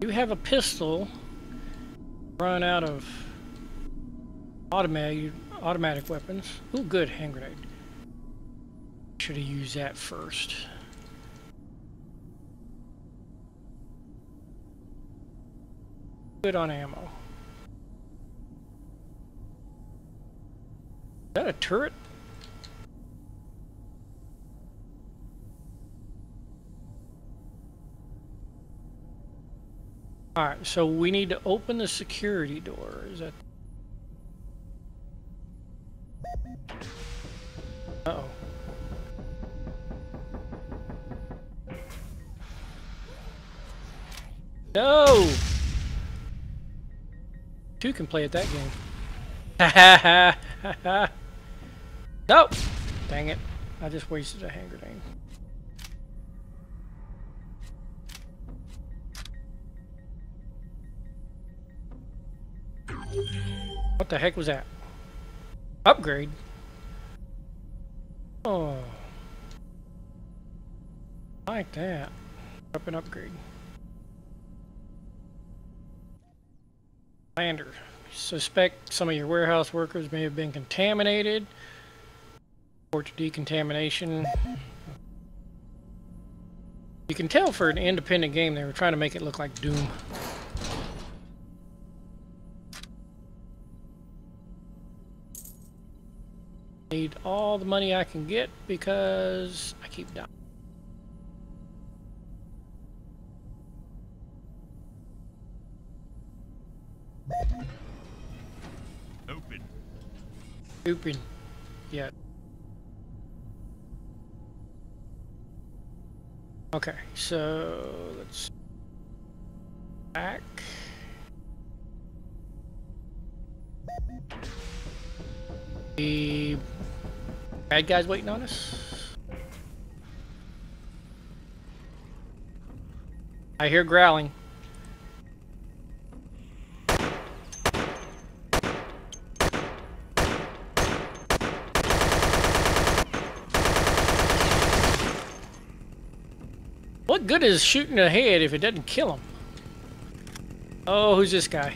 good. Have a pistol. Run out of automatic automatic weapons. Ooh, good hand grenade. Should have used that first. Good on ammo. Is that a turret? Alright, so we need to open the security door. Is that... Uh oh No! Two can play at that game. Ha ha ha ha! No! Dang it. I just wasted a hand grenade. What the heck was that? Upgrade? Oh. like that. Up and upgrade. Lander. Suspect some of your warehouse workers may have been contaminated. Report to decontamination. You can tell for an independent game they were trying to make it look like Doom. Need all the money I can get because I keep dying. Open. Open. Yeah. Okay, so let's back. The bad guys waiting on us. I hear growling. What good is shooting ahead if it doesn't kill him? Oh, who's this guy?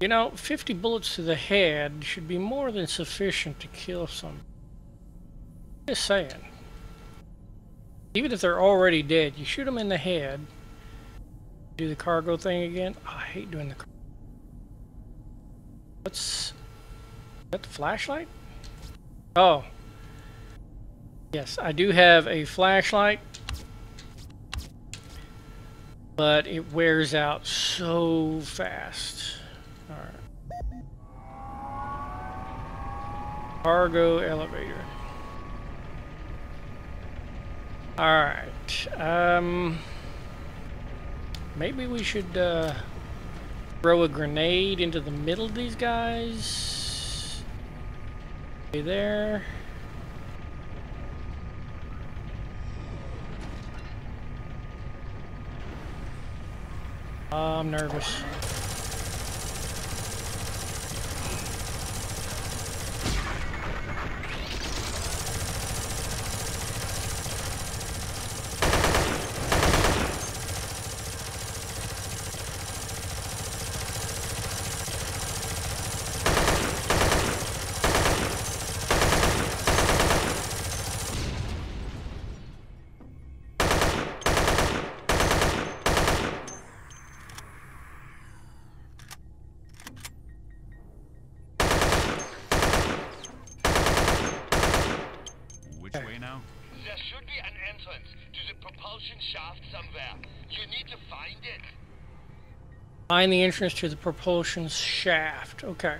You know, 50 bullets to the head should be more than sufficient to kill some. Just saying. Even if they're already dead, you shoot them in the head. Do the cargo thing again. Oh, I hate doing the. What's is that? The flashlight? Oh. Yes, I do have a flashlight, but it wears out so fast. Cargo elevator. Alright. Um, maybe we should uh, throw a grenade into the middle of these guys. Okay, there. I'm nervous. Which way now? There should be an entrance to the propulsion shaft somewhere. You need to find it. Find the entrance to the propulsion shaft. Okay.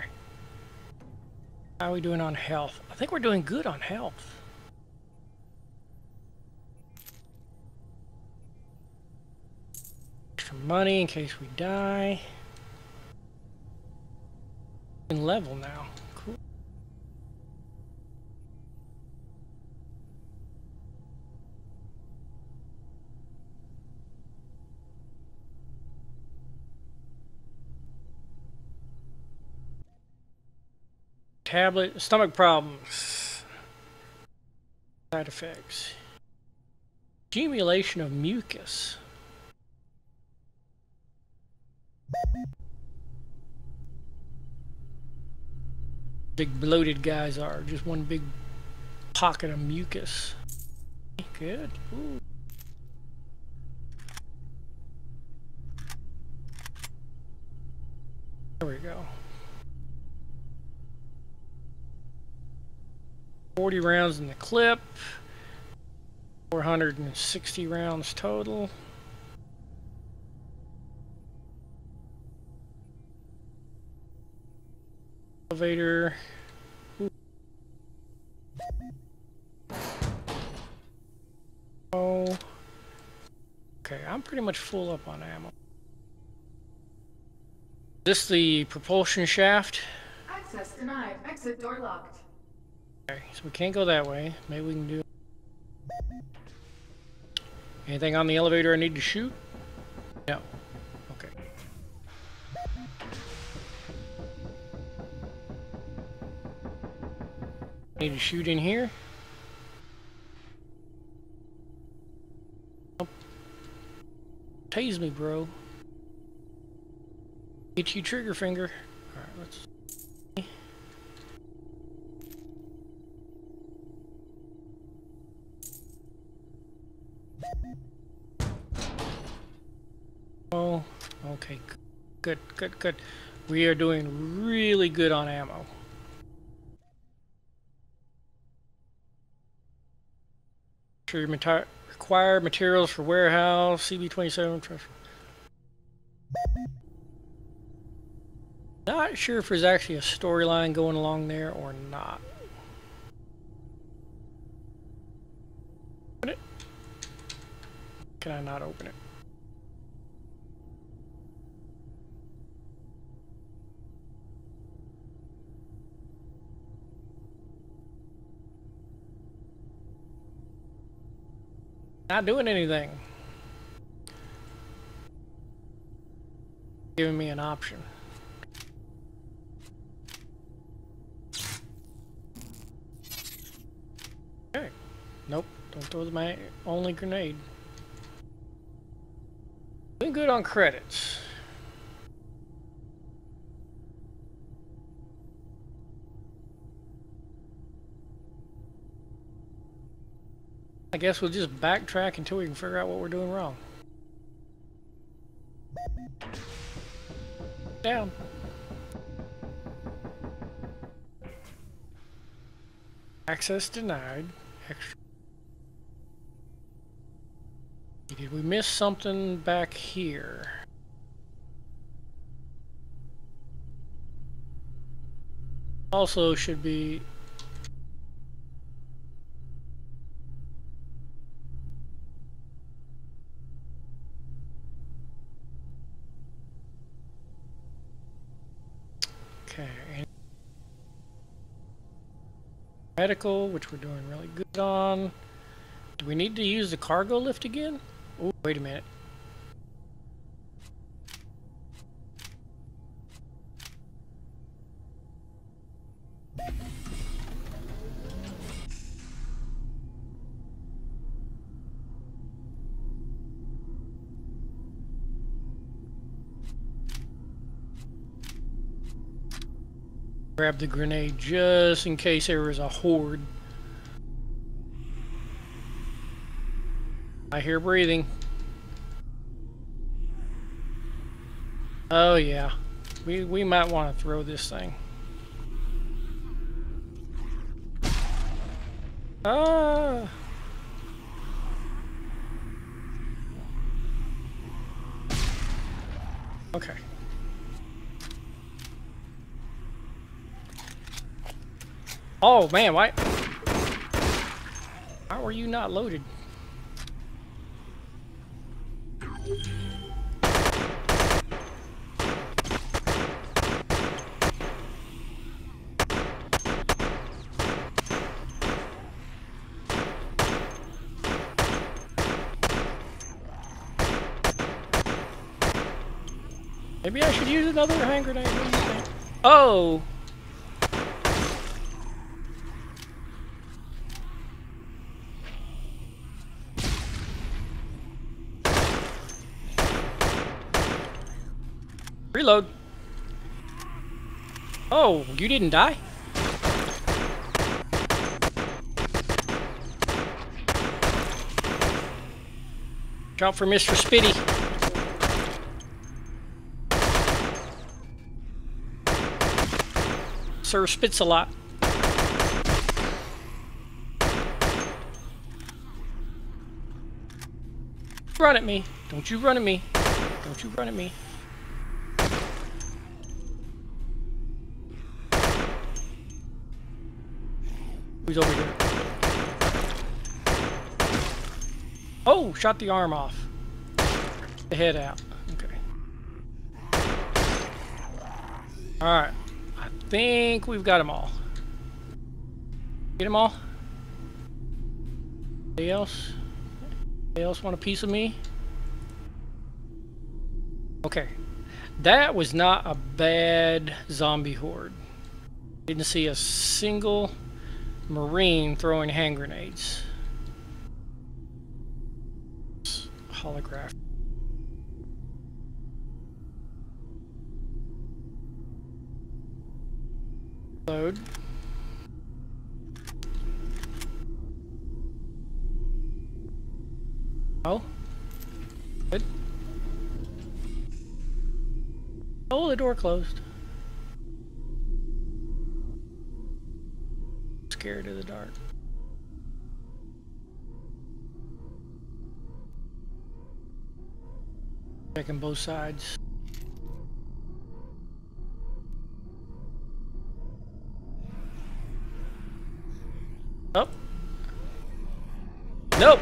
How are we doing on health? I think we're doing good on health. Extra money in case we die. In level now. Tablet, stomach problems. Side effects. Accumulation of mucus. Big bloated guys are. Just one big pocket of mucus. Good. Ooh. There we go. 40 rounds in the clip. 460 rounds total. Elevator. Ooh. Oh. Okay, I'm pretty much full up on ammo. Is this the propulsion shaft? Access denied. Exit door locked. Okay, so we can't go that way. Maybe we can do... Anything on the elevator I need to shoot? No. Okay. Need to shoot in here? Tase me, bro. Get you trigger finger. Alright, let's... okay. Good, good, good. We are doing really good on ammo. Sure, mata required materials for warehouse, CB27. Not sure if there's actually a storyline going along there or not. Can I not open it? Not doing anything. Giving me an option. Okay. Nope. Don't throw my only grenade. Doing good on credits. I guess we'll just backtrack until we can figure out what we're doing wrong. Down. Access denied. Extra. Did we miss something back here? Also should be Okay. Medical, which we're doing really good on. Do we need to use the cargo lift again? Oh, wait a minute. Grab the grenade just in case there was a horde. I hear breathing. Oh yeah. We we might want to throw this thing. Ah. Okay. Oh man, why? How are you not loaded? Maybe I should use another hand grenade. Oh! Reload. Oh, you didn't die? Drop for Mr. Spitty. Sir spits a lot. Run at me. Don't you run at me. Don't you run at me. Over here? Oh, shot the arm off. The head out. Okay. Alright. I think we've got them all. Get them all? Anybody else? Anybody else want a piece of me? Okay. That was not a bad zombie horde. Didn't see a single Marine throwing hand grenades. Holograph. Load. Oh. Good. Oh, the door closed. Scared of the dark. Checking both sides. Oh. Nope.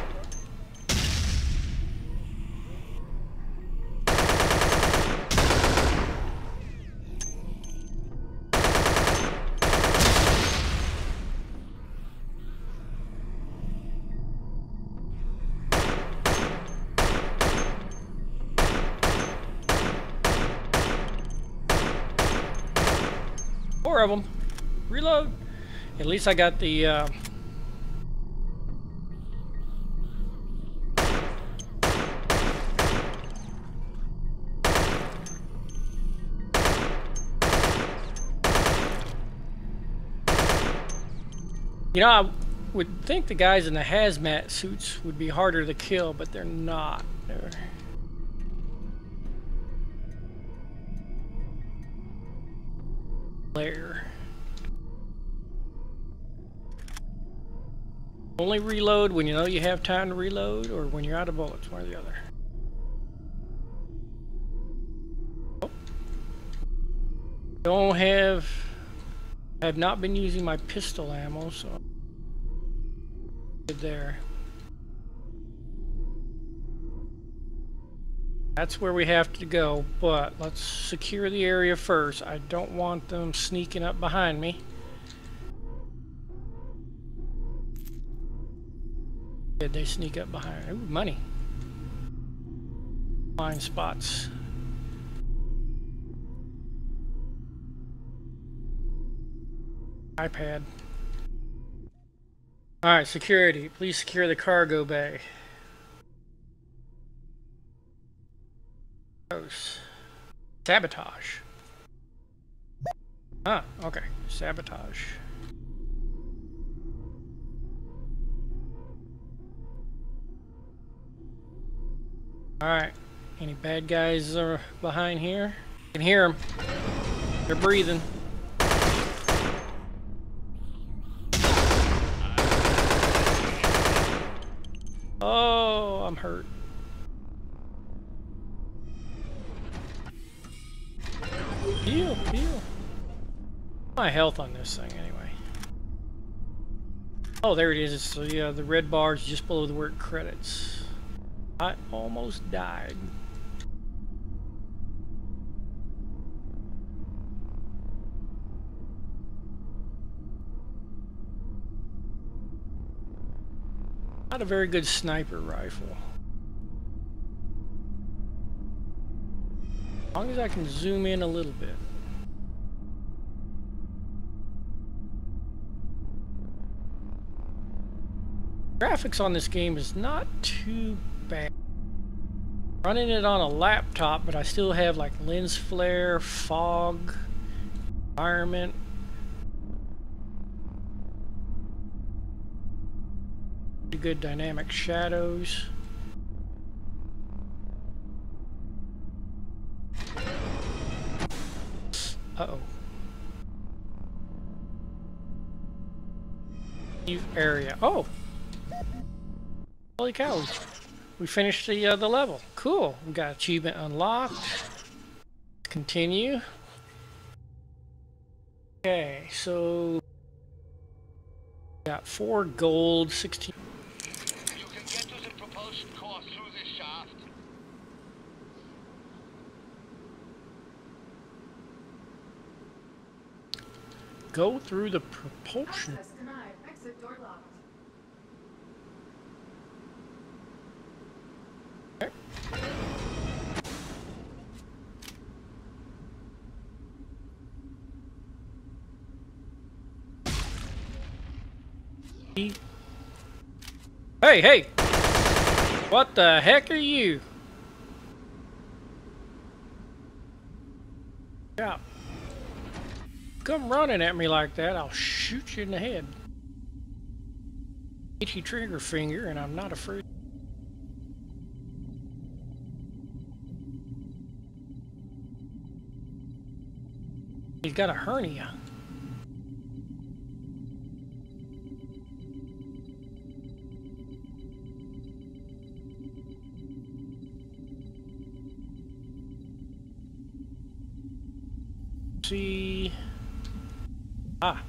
Of them. Reload. At least I got the, uh, You know, I would think the guys in the hazmat suits would be harder to kill, but they're not. They're... Lair. Only reload when you know you have time to reload, or when you're out of bullets, one or the other. Oh. Don't have... I have not been using my pistol ammo, so... Good there. That's where we have to go, but let's secure the area first. I don't want them sneaking up behind me. Did they sneak up behind? Ooh, money. Blind spots. iPad. Alright, security. Please secure the cargo bay. Sabotage. Ah, okay. Sabotage. Alright. Any bad guys are behind here? You can hear them. They're breathing. Oh, I'm hurt. Heal, heal. My health on this thing anyway. Oh, there it is. So yeah, the red bars just below the word credits. I almost died. Not a very good sniper rifle. As long as I can zoom in a little bit. Graphics on this game is not too bad. Running it on a laptop, but I still have like lens flare, fog, environment. Good dynamic shadows. Uh-oh. New area. Oh! Holy cow. We finished the, uh, the level. Cool. We got achievement unlocked. Continue. Okay, so... Got four gold, 16... You can get to the propulsion core through this shaft. Go through the propulsion. Access denied. Exit door locked. Hey, hey! What the heck are you? Yeah. Come running at me like that, I'll shoot you in the head. Itchy trigger finger, and I'm not afraid. He's got a hernia. See. Ah.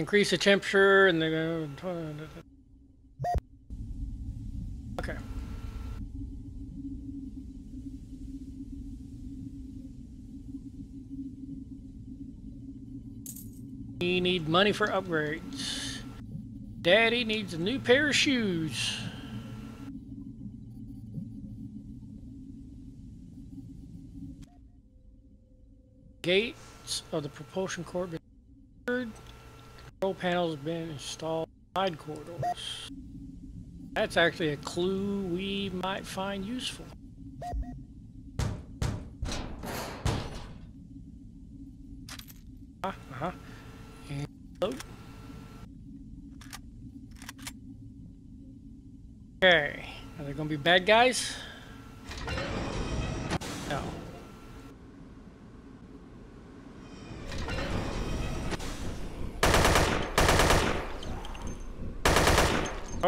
Increase the temperature and the. Okay. We need money for upgrades. Daddy needs a new pair of shoes. Gates of the propulsion core been. Control panels have been installed. Side corridors. That's actually a clue we might find useful. Uh huh. And. Okay. Are there gonna be bad guys?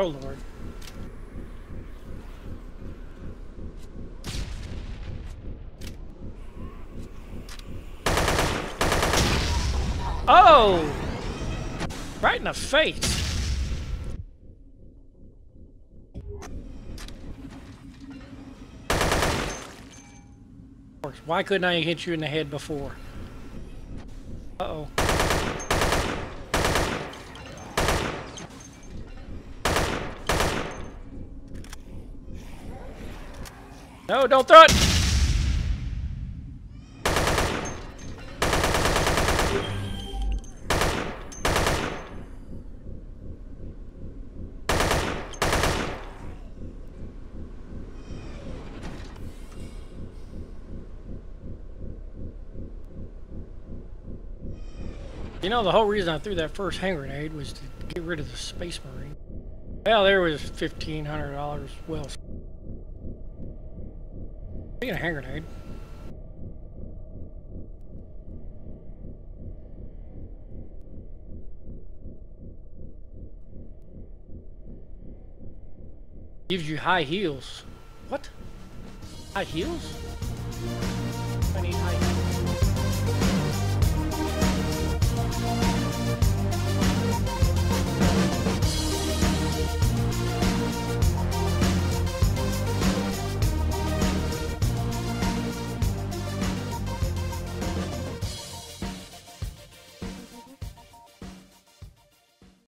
Oh lord. Oh! Right in the face. Why couldn't I hit you in the head before? Uh-oh. No, don't throw it! You know, the whole reason I threw that first hand grenade was to get rid of the Space Marine. Well, there was $1,500 well Speaking of hand grenade. Gives you high heels. What? High heels? I need high heels.